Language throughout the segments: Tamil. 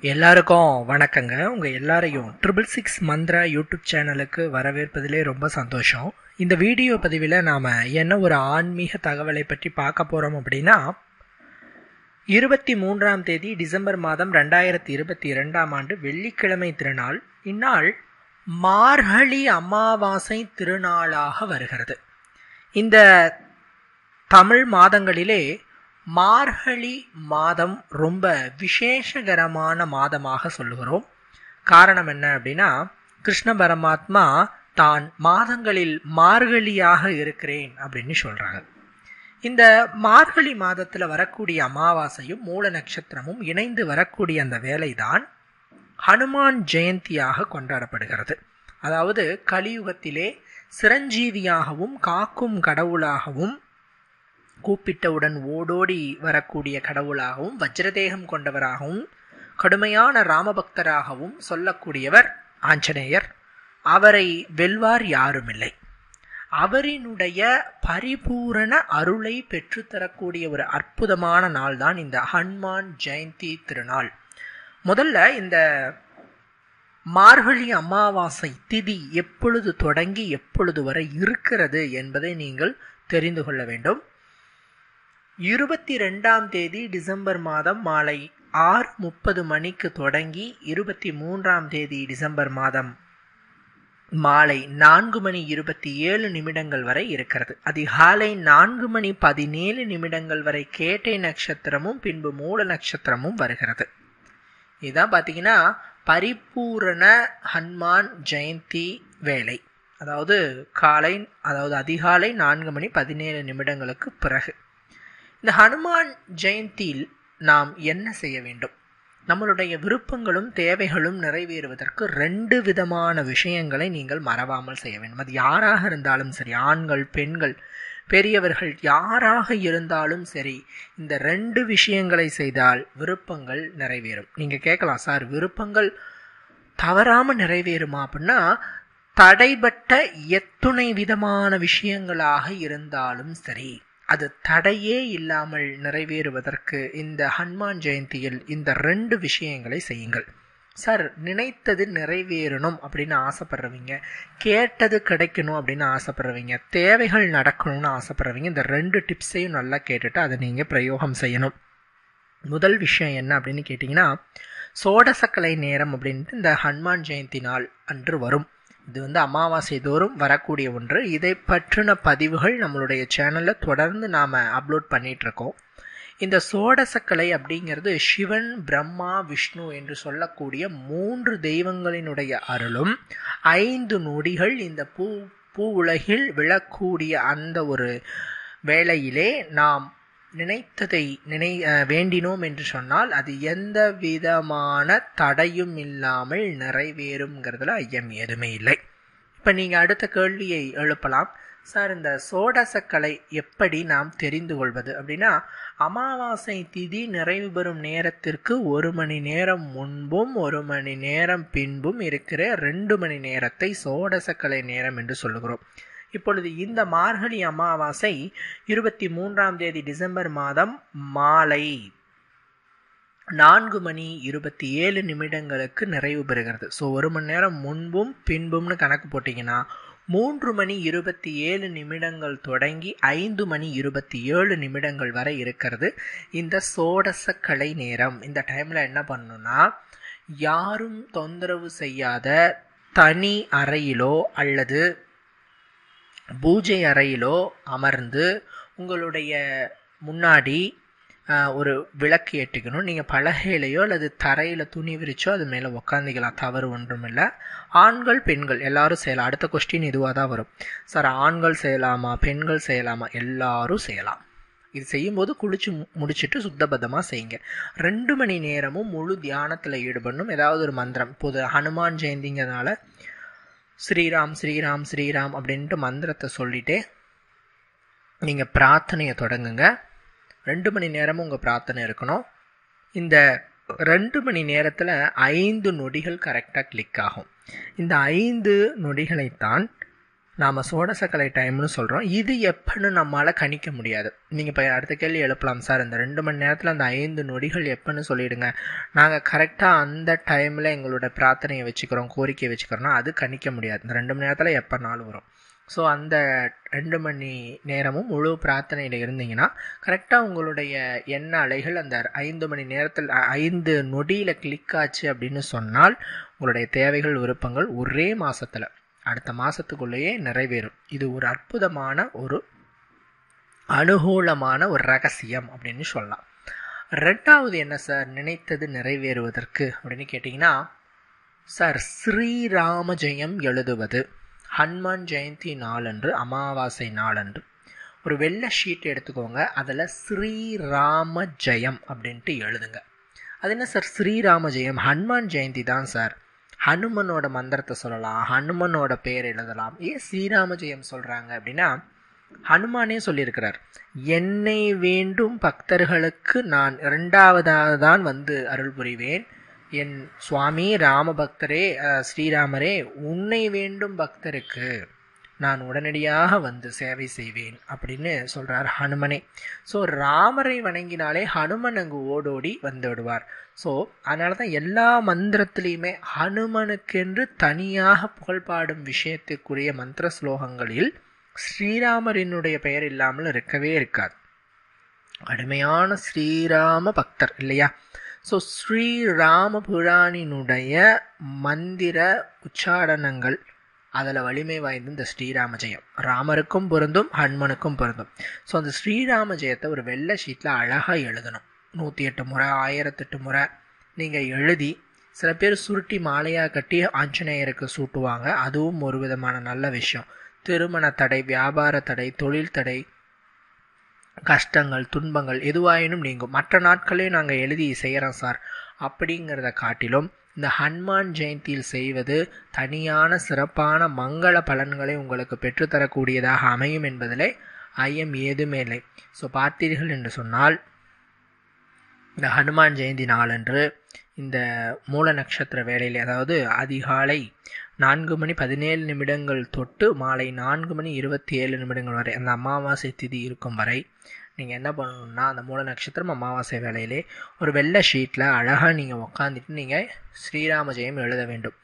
எல்லாருக்கும் வணக்கங்க. உங்கள் எல்லாரையும் ட்ரிபிள் சிக்ஸ் மந்த்ரா யூடியூப் சேனலுக்கு வரவேற்பதிலே ரொம்ப சந்தோஷம். இந்த வீடியோ பதிவில் நாம் என்ன ஒரு ஆன்மீக தகவலை பற்றி பார்க்க போகிறோம் அப்படின்னா இருபத்தி மூன்றாம் தேதி டிசம்பர் மாதம் ரெண்டாயிரத்தி இருபத்தி இரண்டாம் ஆண்டு வெள்ளிக்கிழமை திருநாள். இந்நாள் மார்கழி அமாவாசை திருநாளாக வருகிறது. இந்த தமிழ் மாதங்களிலே மார்கழி மாதம் ரொம்ப விசேஷகரமான மாதமாக சொல்லுகிறோம். காரணம் என்ன அப்படின்னா கிருஷ்ண பரமாத்மா தான் மாதங்களில் மார்கழியாக இருக்கிறேன் அப்படின்னு சொல்றாங்க. இந்த மார்கழி மாதத்துல வரக்கூடிய அமாவாசையும் மூல நட்சத்திரமும் இணைந்து வரக்கூடிய அந்த வேலைதான் ஹனுமான் ஜெயந்தியாக கொண்டாடப்படுகிறது. அதாவது கலியுகத்திலே சிரஞ்சீவியாகவும் காக்கும் கடவுளாகவும் கூப்பிட்டவுடன் ஓடோடி வரக்கூடிய கடவுளாகவும் வஜ்ரதேகம் கொண்டவராகவும் கடுமையான ராமபக்தராகவும் சொல்லக்கூடியவர் ஆஞ்சநேயர். அவரை வெல்வார் யாருமில்லை. அவரினுடைய பரிபூரண அருளை பெற்றுத்தரக்கூடிய ஒரு அற்புதமான நாள் தான் இந்த ஹனுமான் ஜெயந்தி திருநாள். முதல்ல இந்த மார்கழி அமாவாசை திதி எப்பொழுது தொடங்கி எப்பொழுது வரை இருக்கிறது என்பதை நீங்கள் தெரிந்து கொள்ள வேண்டும். இருபத்தி ரெண்டாம் தேதி டிசம்பர் மாதம் மாலை ஆறு முப்பது மணிக்கு தொடங்கி இருபத்தி மூன்றாம் தேதி டிசம்பர் மாதம் மாலை நான்கு மணி இருபத்தி ஏழு நிமிடங்கள் வரை இருக்கிறது. அதிகாலை நான்கு மணி பதினேழு நிமிடங்கள் வரை கேட்டை நட்சத்திரமும் பின்பு மூல நட்சத்திரமும் வருகிறது. இதுதான் பார்த்தீங்கன்னா பரிபூரண ஹனுமான் ஜெயந்தி வேலை அதாவது காலை அதாவது அதிகாலை நான்கு மணி பதினேழு நிமிடங்களுக்கு பிறகு. இந்த ஹனுமான் ஜெயந்தியில் நாம் என்ன செய்ய வேண்டும்? நம்மளுடைய விருப்பங்களும் தேவைகளும் நிறைவேறுவதற்கு ரெண்டு விதமான விஷயங்களை நீங்கள் மறவாமல் செய்ய வேண்டும். அது யாராக இருந்தாலும் சரி ஆண்கள் பெண்கள் பெரியவர்கள் யாராக இருந்தாலும் சரி இந்த ரெண்டு விஷயங்களை செய்தால் விருப்பங்கள் நிறைவேறும். நீங்கள் கேட்கலாம் சார் விருப்பங்கள் தவறாமல் நிறைவேறுமா? அப்படின்னா தடைபட்ட எத்துணை விதமான விஷயங்களாக இருந்தாலும் சரி அது தடையே இல்லாமல் நிறைவேறுவதற்கு இந்த ஹனுமான் ஜெயந்தியில் இந்த ரெண்டு விஷயங்களை செய்யுங்கள். சார் நினைத்தது நிறைவேறணும் அப்படின்னு ஆசைப்படுறவங்க கேட்டது கிடைக்கணும் அப்படின்னு ஆசைப்படுறவங்க தேவைகள் நடக்கணும்னு ஆசைப்படுறவங்க இந்த ரெண்டு டிப்ஸையும் நல்லா கேட்டுட்டு அதை நீங்கள் பிரயோகம் செய்யணும். முதல் விஷயம் என்ன அப்படின்னு கேட்டிங்கன்னா சோடசக்கலை நேரம் அப்படின்ட்டு இந்த ஹனுமான் ஜெயந்தி நாள் அன்று வரும். இது வந்து அமாவாசை தோறும் வரக்கூடிய ஒன்று. இதை பற்றின பதிவுகள் நம்மளுடைய சேனலில் தொடர்ந்து நாம் அப்லோட் பண்ணிகிட்ருக்கோம் இந்த சோடசக்கலை அப்படிங்கிறது சிவன் பிரம்மா விஷ்ணு என்று சொல்லக்கூடிய மூன்று தெய்வங்களினுடைய அருளும் ஐந்து நொடிகள் இந்த பூ பூ உலகில் விழக்கூடிய அந்த ஒரு வேளையிலே நாம் நினைத்ததை நினை வேண்டினோம் என்று சொன்னால் அது எந்த விதமான தடையும் இல்லாமல் நிறைவேறுங்கிறதுல ஐயம் எதுவுமே இல்லை. இப்போ நீங்கள் அடுத்த கேள்வியை எழுப்பலாம். சார் இந்த சோடசக்கலை எப்படி நாம் தெரிந்து கொள்வது? அப்படின்னா அமாவாசை திதி நிறைவு பெறும் நேரத்திற்கு ஒரு மணி நேரம் முன்பும் ஒரு மணி நேரம் பின்பும் இருக்கிற ரெண்டு மணி நேரத்தை சோடசக்கலை நேரம் என்று சொல்லுகிறோம். இப்பொழுது இந்த மார்கழி அமாவாசை இருபத்தி மூன்றாம் தேதி டிசம்பர் மாதம் மாலை நான்கு மணி இருபத்தி ஏழு நிமிடங்களுக்கு நிறைவு பெறுகிறது. ஸோ ஒரு மணி நேரம் முன்பும் பின்பும்னு கணக்கு போட்டிங்கன்னா மூன்று மணி இருபத்தி ஏழு நிமிடங்கள் தொடங்கி ஐந்து மணி இருபத்தி ஏழு நிமிடங்கள் வரை இருக்கிறது. இந்த சோடச கலை நேரம் இந்த டைமில் என்ன பண்ணணும்னா யாரும் தொந்தரவு செய்யாத தனி அறையிலோ அல்லது பூஜை அறையிலோ அமர்ந்து உங்களுடைய முன்னாடி ஒரு விளக்கு ஏற்றிக்கணும். நீங்கள் பலகையிலையோ அல்லது தரையில் துணி விரிச்சோ அது மேலே உக்காந்துக்கலாம். தவறு ஒன்றும் இல்லை ஆண்கள் பெண்கள் எல்லாரும் செய்யலாம். அடுத்த கொஸ்டின் இதுவாக தான் வரும். சார் ஆண்கள் செய்யலாமா பெண்கள் செய்யலாமா? எல்லாரும் செய்யலாம். இது செய்யும்போது குளிச்சு முடிச்சுட்டு சுத்தபத்தமாக செய்யுங்க. ரெண்டு மணி நேரமும் முழு தியானத்தில் ஈடுபடணும். ஏதாவது ஒரு மந்திரம். இப்போது ஹனுமான் ஜெயந்திங்கிறதுனால ஸ்ரீராம் ஸ்ரீராம் ஸ்ரீராம் அப்படின்ட்டு மந்திரத்தை சொல்லிவிட்டு நீங்கள் பிரார்த்தனையை தொடங்குங்க. ரெண்டு மணி நேரமும் உங்கள் பிரார்த்தனை இருக்கணும். இந்த ரெண்டு மணி நேரத்தில் ஐந்து நொடிகள் கரெக்டாக கிளிக் ஆகும். இந்த ஐந்து நொடிகளைத்தான் நாம் சோடசக்கலை டைம்னு சொல்கிறோம் இது எப்போன்னு நம்மளால் கணிக்க முடியாது. நீங்கள் இப்போ அடுத்த கேள்வி எழுப்பலாம் சார். இந்த ரெண்டு மணி நேரத்தில் அந்த ஐந்து நொடிகள் எப்போன்னு சொல்லிவிடுங்க நாங்கள் கரெக்டாக அந்த டைமில் எங்களோட பிரார்த்தனையை வச்சுக்கிறோம் கோரிக்கையை வச்சுக்கிறோம்னா அது கணிக்க முடியாது. இந்த ரெண்டு மணி நேரத்தில் எப்போ நாள் வரும். ஸோ அந்த ரெண்டு மணி நேரமும் முழு பிரார்த்தனையில் இருந்தீங்கன்னா கரெக்டாக உங்களுடைய எண்ண அலைகள் அந்த ஐந்து மணி நேரத்தில் ஐந்து நொடியில் கிளிக் ஆச்சு அப்படின்னு சொன்னால் உங்களுடைய தேவைகள் விருப்பங்கள் ஒரே மாதத்தில் அடுத்த மாதத்துக்குள்ளேயே நிறைவேறும். இது ஒரு அற்புதமான ஒரு அனுகூலமான ஒரு ரகசியம் அப்படின்னு சொல்லலாம். ரெண்டாவது என்ன சார் நினைத்தது நிறைவேறுவதற்கு அப்படின்னு கேட்டிங்கன்னா சார் ஸ்ரீராம ஜெயம் எழுதுவது. ஹனுமான் ஜெயந்தி நாளன்று அமாவாசை நாளன்று. ஒரு வெள்ளை ஷீட் எடுத்துக்கோங்க அதில் ஸ்ரீராம ஜெயம் அப்படின்ட்டு எழுதுங்க. அது என்ன சார் ஸ்ரீராம ஜெயம். ஹனுமான் ஜெயந்தி தான் சார் ஹனுமனோட மந்திரத்தை சொல்லலாம் ஹனுமனோட பேர் எழுதலாம். ஏன் ஸ்ரீராம ஜெயம் சொல்கிறாங்க அப்படின்னா ஹனுமானே சொல்லியிருக்கிறார் என்னை வேண்டும் பக்தர்களுக்கு நான் இரண்டாவதாக தான் வந்து அருள் புரிவேன். என் சுவாமி ராம பக்தரே ஸ்ரீராமரே உன்னை வேண்டும் பக்தருக்கு. நான் உடனடியாக வந்து சேவை செய்வேன் அப்படின்னு சொல்கிறார் ஹனுமனே. ஸோ ராமரை வணங்கினாலே ஹனுமன் அங்கு ஓடோடி வந்து விடுவார். ஸோ அதனால தான் எல்லா மந்திரத்திலையுமே ஹனுமனுக்கென்று தனியாக புகழ்பாடும் விஷயத்துக்குரிய மந்திர ஸ்லோகங்களில் ஸ்ரீராமரினுடைய பெயர் இல்லாமல் இருக்கவே இருக்காது. கடுமையான ஸ்ரீராம பக்தர் இல்லையா? ஸோ ஸ்ரீராம புராணினுடைய மந்திர உச்சாடனங்கள் அதில் வலிமை வாய்ந்த இந்த ஸ்ரீராம ஜெயம். ராமருக்கும் பொருந்தும் ஹனுமனுக்கும் பொருந்தும். ஸோ அந்த ஸ்ரீராம ஜெயத்தை ஒரு வெள்ளை ஷீட்டில் அழகாக எழுதணும். நூற்றி எட்டு முறை ஆயிரத்தெட்டு முறை நீங்கள் எழுதி சில பேர் சுருட்டி மாலையாக கட்டி ஆஞ்சநேயருக்கு சூட்டுவாங்க. அதுவும் ஒரு விதமான நல்ல விஷயம். திருமண தடை வியாபார தடை தொழில் தடை கஷ்டங்கள் துன்பங்கள் எதுவாயினும் நீங்கும். மற்ற நாட்களே நாங்கள் எழுதி செய்கிறோம் சார். அப்படிங்கிறத காட்டிலும் இந்த ஹனுமான் ஜெயந்தியில் செய்வது தனியான சிறப்பான மங்கள பலன்களை உங்களுக்கு பெற்றுத்தரக்கூடியதாக அமையும் என்பதிலே ஐயம் ஏதுமே இல்லை. ஸோ பார்த்தீர்கள் என்று சொன்னால் இந்த ஹனுமான் ஜெயந்தி நாளன்று இந்த மூல நட்சத்திர வேலையில் அதாவது அதிகாலை நான்கு மணி பதினேழு நிமிடங்கள் தொட்டு மாலை நான்கு மணி இருபத்தி ஏழு நிமிடங்கள் வரை அந்த அமாவாசை திதி இருக்கும் வரை நீங்கள் என்ன பண்ணணும்னா அந்த மூல நட்சத்திரம் அமாவாசை வேலையிலே ஒரு வெள்ளை ஷீட்டில் அழகாக நீங்கள் உக்காந்துட்டு நீங்கள் ஸ்ரீராம ஜெயம் எழுத வேண்டும்.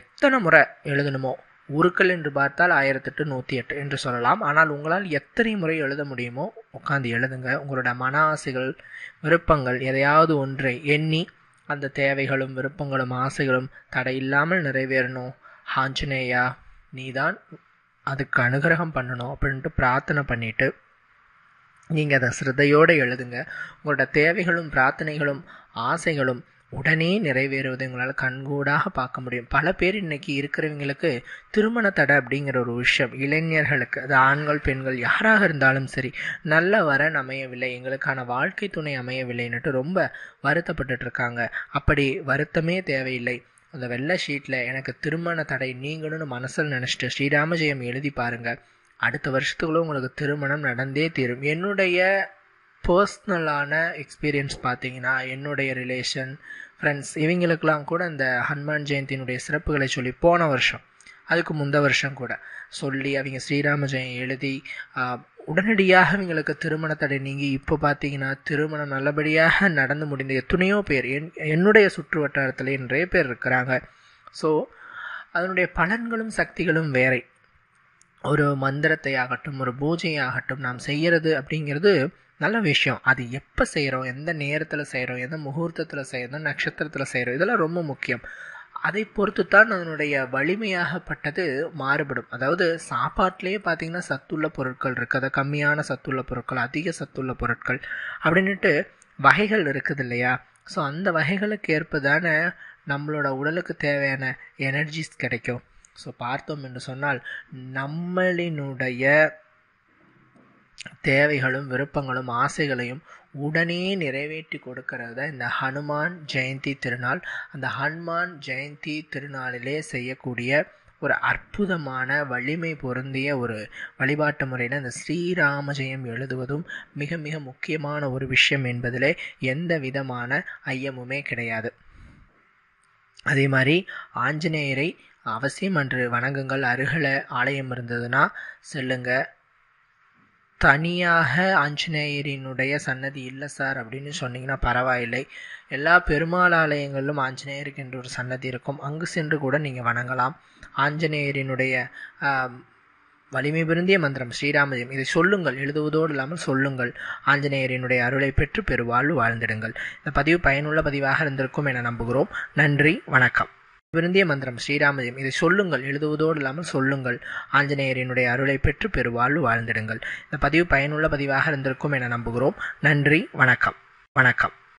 எத்தனை முறை எழுதணுமோ? உருக்கள் என்று பார்த்தால் ஆயிரத்தெட்டு நூற்றி எட்டு என்று சொல்லலாம். ஆனால் உங்களால் எத்தனை முறை எழுத முடியுமோ உட்காந்து எழுதுங்க. உங்களோட மன ஆசைகள் விருப்பங்கள் எதையாவது ஒன்றை எண்ணி அந்த தேவைகளும் விருப்பங்களும் ஆசைகளும் தடை இல்லாமல் நிறைவேறணும். ஆஞ்சநேயா நீதான் அதுக்கு அனுகிரகம் பண்ணணும் அப்படின்ட்டு பிரார்த்தனை பண்ணிவிட்டு நீங்கள் அதை சிரத்தையோடு எழுதுங்க. உங்களோட தேவைகளும் பிரார்த்தனைகளும் ஆசைகளும் உடனே நிறைவேறுவதை உங்களால் கண்கூடாக பார்க்க முடியும். பல பேர் இன்னைக்கு இருக்கிறவங்களுக்கு திருமண தடை அப்படிங்கிற ஒரு விஷயம் இளைஞர்களுக்கு அது ஆண்கள் பெண்கள் யாராக இருந்தாலும் சரி நல்ல வரன் அமையவில்லை எங்களுக்கான வாழ்க்கை துணை அமையவில்லைன்னுட்டு ரொம்ப வருத்தப்பட்டுட்டு இருக்காங்க. அப்படி வருத்தமே தேவையில்லை. அந்த வெள்ளை ஷீட்டில் எனக்கு திருமண தடை நீங்களும்னு மனசில் நினச்சிட்டு ஸ்ரீராமஜெயம் எழுதி பாருங்கள் அடுத்த வருஷத்துக்குள்ளே உங்களுக்கு திருமணம் நடந்தே தீரும். என்னுடைய பர்ஸ்னலான எக்ஸ்பீரியன்ஸ் பார்த்தீங்கன்னா என்னுடைய ரிலேஷன் ஃப்ரெண்ட்ஸ் இவங்களுக்கெல்லாம் கூட இந்த ஹனுமான் ஜெயந்தியினுடைய சிறப்புகளை சொல்லி போன வருஷம். அதுக்கு முந்த வருஷம் கூட. சொல்லி அவங்க ஸ்ரீராம ஜெயம் எழுதி உடனடியாக இவங்களுக்கு திருமண தடை நீங்கி இப்போ பார்த்தீங்கன்னா திருமணம் நல்லபடியாக நடந்து முடிந்த எத்தனையோ பேர் என் என்னுடைய சுற்று வட்டாரத்தில் நிறைய பேர் இருக்கிறாங்க. ஸோ அதனுடைய பலன்களும் சக்திகளும் வேறே. ஒரு மந்திரத்தை ஆகட்டும் ஒரு பூஜையாகட்டும் நாம் செய்கிறது அப்படிங்கிறது நல்ல விஷயம். அது எப்போ செய்கிறோம் எந்த நேரத்தில் செய்கிறோம் எந்த முகூர்த்தத்தில் செய்கிறோம் நட்சத்திரத்தில் செய்கிறோம் இதெல்லாம் ரொம்ப முக்கியம். அதை பொறுத்து தான் அதனுடைய வலிமையாகப்பட்டது மாறுபடும். அதாவது சாப்பாட்டிலேயே பார்த்தீங்கன்னா சத்துள்ள பொருட்கள் இருக்குது அதை கம்மியான சத்துள்ள பொருட்கள் அதிக சத்துள்ள பொருட்கள் அப்படின்ட்டு வகைகள் இருக்குது இல்லையா? ஸோ அந்த வகைகளுக்கு ஏற்ப தானே நம்மளோட உடலுக்கு தேவையான எனர்ஜிஸ் கிடைக்கும். ஸோ பார்த்தோம் என்று சொன்னால் நம்மளினுடைய தேவைகளும் விருப்பங்களும் ஆசைகளையும் உடனே நிறைவேற்றி கொடுக்கறது தான் இந்த ஹனுமான் ஜெயந்தி திருநாள். அந்த ஹனுமான் ஜெயந்தி திருநாளிலே செய்யக்கூடிய ஒரு அற்புதமான வலிமை பொருந்திய ஒரு வழிபாட்டு முறையில் இந்த ஸ்ரீராம ஜெயம் எழுதுவதும் மிக மிக முக்கியமான ஒரு விஷயம் என்பதிலே எந்த விதமான ஐயமுமே கிடையாது. அதே மாதிரி ஆஞ்சநேயரை அவசியம் அன்று வணங்குங்கள். அருகில் ஆலயம் இருந்ததுன்னா செல்லுங்க. தனியாக ஆஞ்சநேயரினுடைய சன்னதி இல்லை சார் அப்படின்னு சொன்னீங்கன்னா பரவாயில்லை. எல்லா பெருமாள் ஆலயங்களிலும் ஆஞ்சநேயருக்கு என்று ஒரு சன்னதி இருக்கும். அங்கு சென்று கூட நீங்கள் வணங்கலாம். ஆஞ்சநேயரினுடைய வலிமை பிருந்திய மந்திரம் ஸ்ரீராமஜயம். இதை சொல்லுங்கள். எழுதுவதோடு இல்லாமல் சொல்லுங்கள். ஆஞ்சநேயரினுடைய அருளை பெற்று பெருவாழ்வு வாழ்ந்திடுங்கள். இந்த பதிவு பயனுள்ள பதிவாக இருந்திருக்கும் என நம்புகிறோம். நன்றி. வணக்கம். விருந்திய மந்திரம் ஸ்ரீராமஜயம். இதை சொல்லுங்கள் எழுதுவதோடு இல்லாமல் சொல்லுங்கள். ஆஞ்சநேயரினுடைய அருளை பெற்று பெருவாழ்வு வாழ்ந்திடுங்கள். இந்த பதிவு பயனுள்ள பதிவாக இருந்திருக்கும் என நம்புகிறோம். நன்றி வணக்கம். வணக்கம்.